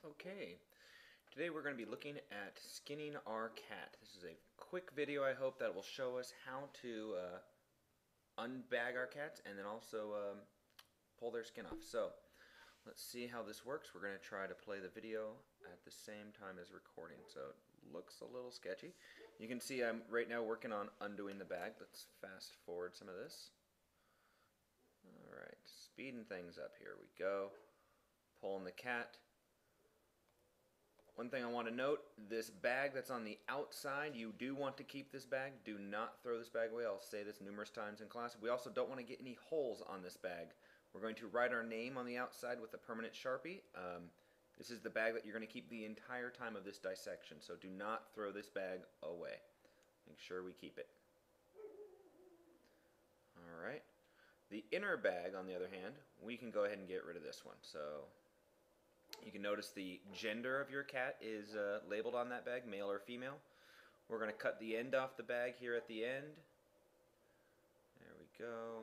Okay, today we're going to be looking at skinning our cat. This is a quick video I hope that will show us how to uh, unbag our cats and then also um, pull their skin off. So let's see how this works. We're going to try to play the video at the same time as recording so it looks a little sketchy. You can see I'm right now working on undoing the bag. Let's fast forward some of this. Alright, speeding things up. Here we go. Pulling the cat. One thing I want to note, this bag that's on the outside, you do want to keep this bag. Do not throw this bag away. I'll say this numerous times in class. We also don't want to get any holes on this bag. We're going to write our name on the outside with a permanent Sharpie. Um, this is the bag that you're going to keep the entire time of this dissection, so do not throw this bag away. Make sure we keep it. Alright. The inner bag, on the other hand, we can go ahead and get rid of this one. So you can notice the gender of your cat is uh, labeled on that bag, male or female. We're going to cut the end off the bag here at the end. There we go.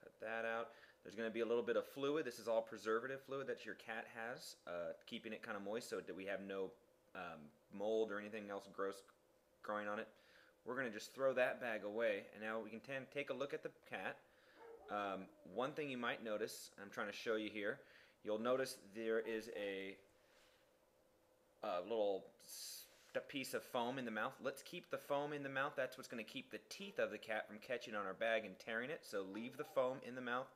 Cut that out. There's going to be a little bit of fluid. This is all preservative fluid that your cat has, uh, keeping it kind of moist so that we have no um, mold or anything else gross growing on it. We're going to just throw that bag away. And now we can take a look at the cat. Um, one thing you might notice, I'm trying to show you here, you'll notice there is a, a little piece of foam in the mouth. Let's keep the foam in the mouth. That's what's going to keep the teeth of the cat from catching on our bag and tearing it. So leave the foam in the mouth.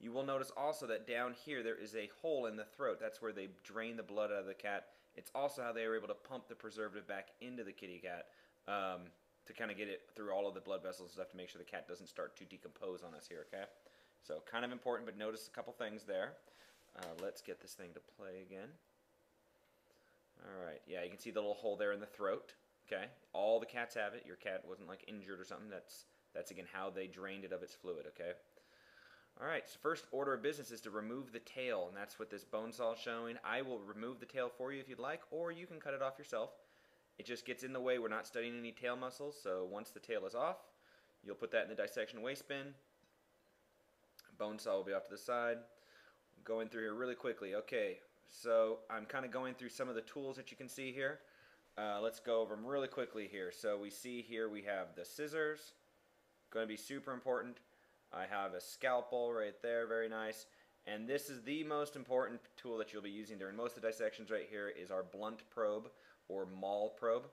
You will notice also that down here there is a hole in the throat. That's where they drain the blood out of the cat. It's also how they are able to pump the preservative back into the kitty cat um, to kind of get it through all of the blood vessels and stuff to make sure the cat doesn't start to decompose on us here, okay? So kind of important, but notice a couple things there. Uh, let's get this thing to play again. Alright, yeah, you can see the little hole there in the throat. Okay, all the cats have it. Your cat wasn't like injured or something. That's that's again how they drained it of its fluid. Okay. All right. So first order of business is to remove the tail, and that's what this bone saw is showing. I will remove the tail for you if you'd like, or you can cut it off yourself. It just gets in the way. We're not studying any tail muscles, so once the tail is off, you'll put that in the dissection waste bin. Bone saw will be off to the side going through here really quickly. Okay, so I'm kind of going through some of the tools that you can see here. Uh, let's go over them really quickly here. So we see here we have the scissors, going to be super important. I have a scalpel right there, very nice. And this is the most important tool that you'll be using during most of the dissections right here is our blunt probe or maul probe.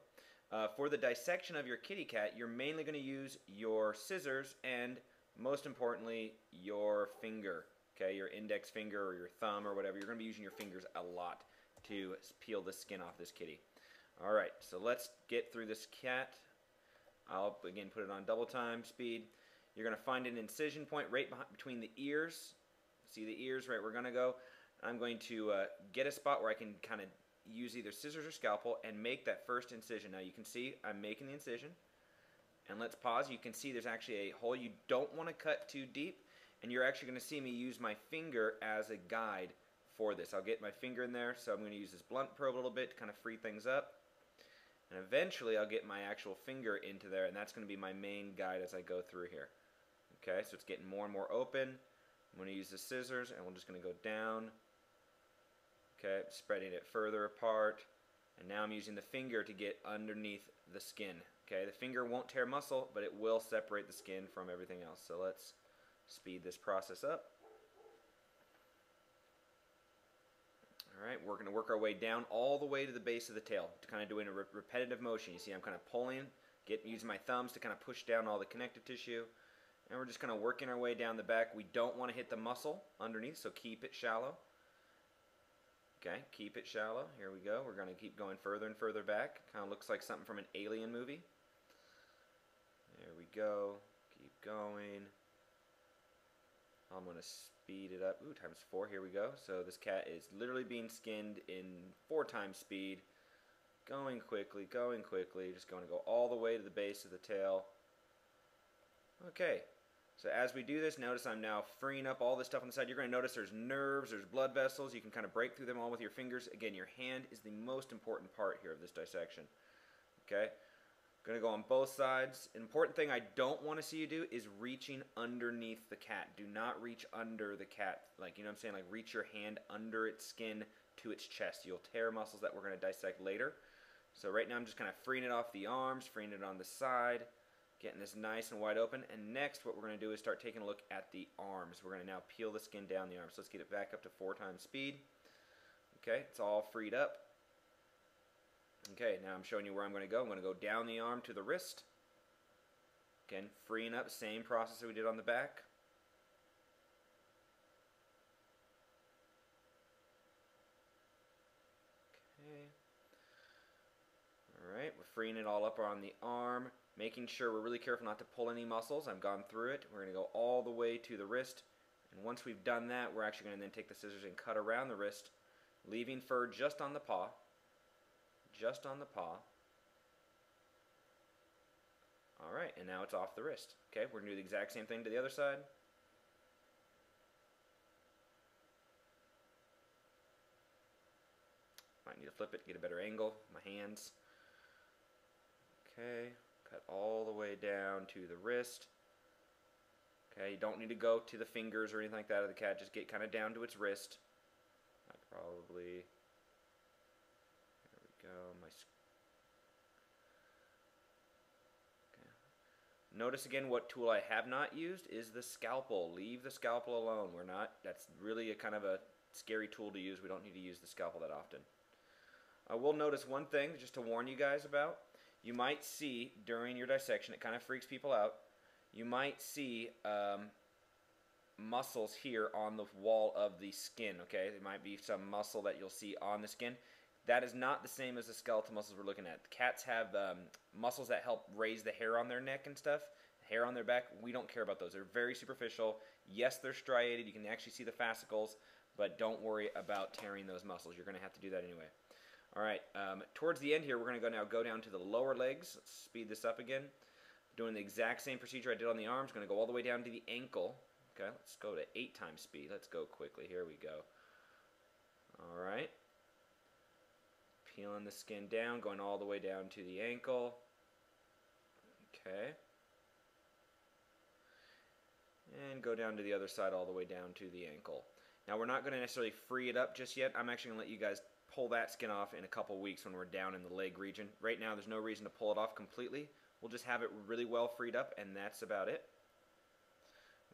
Uh, for the dissection of your kitty cat, you're mainly going to use your scissors and most importantly, your finger okay, your index finger or your thumb or whatever, you're going to be using your fingers a lot to peel the skin off this kitty. Alright, so let's get through this cat. I'll again put it on double time speed. You're going to find an incision point right behind, between the ears. See the ears right we're going to go. I'm going to uh, get a spot where I can kind of use either scissors or scalpel and make that first incision. Now you can see I'm making the incision. And let's pause. You can see there's actually a hole. You don't want to cut too deep and you're actually going to see me use my finger as a guide for this. I'll get my finger in there, so I'm going to use this blunt probe a little bit to kind of free things up. And eventually I'll get my actual finger into there, and that's going to be my main guide as I go through here. Okay, so it's getting more and more open. I'm going to use the scissors, and we're just going to go down. Okay, spreading it further apart. And now I'm using the finger to get underneath the skin. Okay, the finger won't tear muscle, but it will separate the skin from everything else. So let's speed this process up. Alright, we're going to work our way down all the way to the base of the tail, to kind of doing a re repetitive motion. You see I'm kind of pulling, get using my thumbs to kind of push down all the connective tissue. And we're just kind of working our way down the back. We don't want to hit the muscle underneath, so keep it shallow. Okay, keep it shallow. Here we go. We're going to keep going further and further back. Kind of looks like something from an alien movie. There we go. Keep going. I'm going to speed it up. Ooh, times four. Here we go. So this cat is literally being skinned in four times speed. Going quickly, going quickly. Just going to go all the way to the base of the tail. Okay. So as we do this, notice I'm now freeing up all this stuff on the side. You're going to notice there's nerves, there's blood vessels. You can kind of break through them all with your fingers. Again, your hand is the most important part here of this dissection. Okay. To go on both sides. An important thing I don't want to see you do is reaching underneath the cat. Do not reach under the cat. Like, you know what I'm saying? Like, reach your hand under its skin to its chest. You'll tear muscles that we're to dissect later. So right now I'm just kind of freeing it off the arms, freeing it on the side, getting this nice and wide open. And next what we're to do is start taking a look at the arms. We're to now peel the skin down the arms. So let's get it back up to four times speed. Okay, it's all freed up. Okay, now I'm showing you where I'm going to go. I'm going to go down the arm to the wrist. Again, freeing up, same process that we did on the back. Okay. Alright, we're freeing it all up on the arm, making sure we're really careful not to pull any muscles. I've gone through it. We're going to go all the way to the wrist. And once we've done that, we're actually going to then take the scissors and cut around the wrist, leaving fur just on the paw. Just on the paw. Alright, and now it's off the wrist. Okay, we're to do the exact same thing to the other side. Might need to flip it, to get a better angle. My hands. Okay, cut all the way down to the wrist. Okay, you don't need to go to the fingers or anything like that of the cat. Just get kind of down to its wrist. I probably. There we go. My. Okay. Notice again what tool I have not used is the scalpel. Leave the scalpel alone. We're not. That's really a kind of a scary tool to use. We don't need to use the scalpel that often. I will notice one thing just to warn you guys about. You might see during your dissection, it kind of freaks people out. You might see um, muscles here on the wall of the skin. Okay, there might be some muscle that you'll see on the skin. That is not the same as the skeletal muscles we're looking at. Cats have um, muscles that help raise the hair on their neck and stuff, hair on their back. We don't care about those. They're very superficial. Yes, they're striated. You can actually see the fascicles, but don't worry about tearing those muscles. You're going to have to do that anyway. All right, um, towards the end here, we're going to go now go down to the lower legs. Let's speed this up again. Doing the exact same procedure I did on the arms. Going to go all the way down to the ankle. Okay, let's go to eight times speed. Let's go quickly. Here we go. All right. Peeling the skin down, going all the way down to the ankle. Okay. And go down to the other side all the way down to the ankle. Now we're not going to necessarily free it up just yet. I'm actually going to let you guys pull that skin off in a couple weeks when we're down in the leg region. Right now, there's no reason to pull it off completely. We'll just have it really well freed up, and that's about it.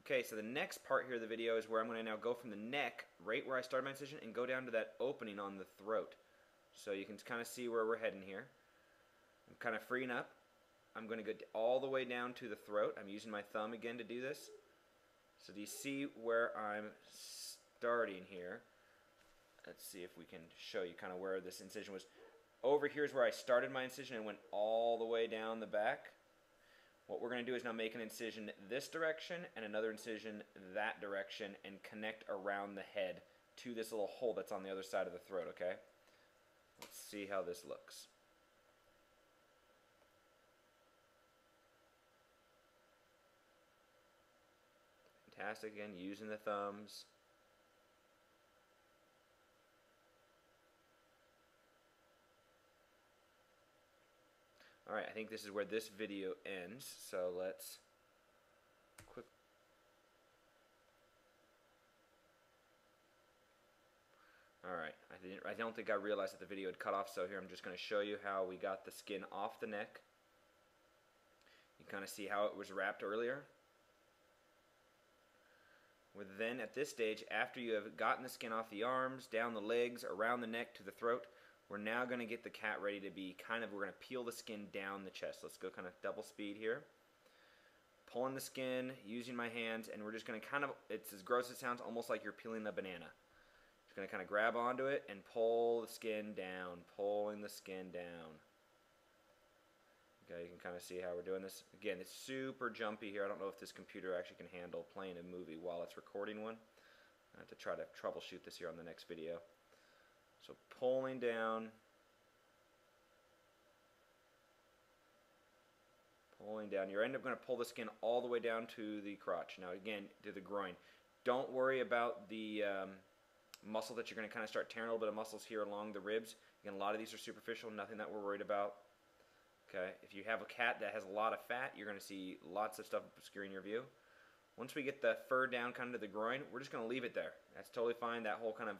Okay, so the next part here of the video is where I'm going to now go from the neck, right where I started my incision, and go down to that opening on the throat. So you can kind of see where we're heading here. I'm kind of freeing up. I'm going to go all the way down to the throat. I'm using my thumb again to do this. So do you see where I'm starting here? let's see if we can show you kind of where this incision was. Over here is where I started my incision and went all the way down the back. What we're going to do is now make an incision this direction and another incision that direction and connect around the head to this little hole that's on the other side of the throat, okay? See how this looks. Fantastic, again, using the thumbs. Alright, I think this is where this video ends, so let's quick Alright, I, didn't, I don't think I realized that the video had cut off, so here I'm just going to show you how we got the skin off the neck. You kind of see how it was wrapped earlier. With then, at this stage, after you have gotten the skin off the arms, down the legs, around the neck to the throat, we're now going to get the cat ready to be kind of, we're going to peel the skin down the chest. Let's go kind of double speed here. Pulling the skin, using my hands, and we're just going to kind of, it's as gross as it sounds, almost like you're peeling a banana. Just going to kind of grab onto it and pull the skin down, pulling the skin down. Okay, you can kind of see how we're doing this. Again, it's super jumpy here. I don't know if this computer actually can handle playing a movie while it's recording one. I have to try to troubleshoot this here on the next video. So pulling down, pulling down. You're end up going to pull the skin all the way down to the crotch. Now again, to the groin. Don't worry about the um, muscle that you're going to kind of start tearing a little bit of muscles here along the ribs. Again, a lot of these are superficial, nothing that we're worried about. Okay, if you have a cat that has a lot of fat, you're going to see lots of stuff obscuring your view. Once we get the fur down kind of to the groin, we're just going to leave it there. That's totally fine. That whole kind of